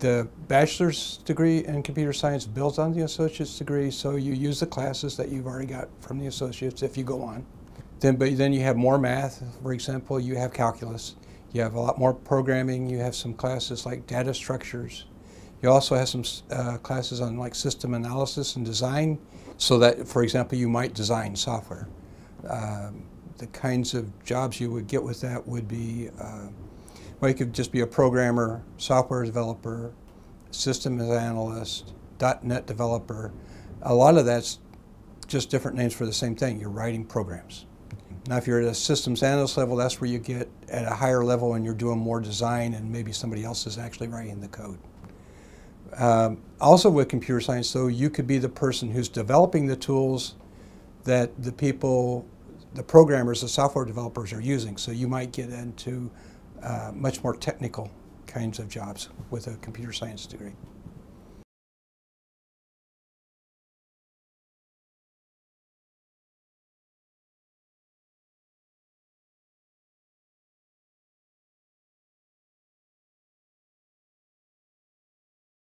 The bachelor's degree in computer science builds on the associate's degree, so you use the classes that you've already got from the associates if you go on. Then, but then you have more math, for example, you have calculus, you have a lot more programming, you have some classes like data structures. You also have some uh, classes on like system analysis and design, so that, for example, you might design software. Um, the kinds of jobs you would get with that would be uh, well, you could just be a programmer, software developer, systems analyst, .NET developer. A lot of that's just different names for the same thing. You're writing programs. Now, if you're at a systems analyst level, that's where you get at a higher level and you're doing more design and maybe somebody else is actually writing the code. Um, also with computer science, though, you could be the person who's developing the tools that the people, the programmers, the software developers are using. So you might get into uh, much more technical kinds of jobs with a computer science degree.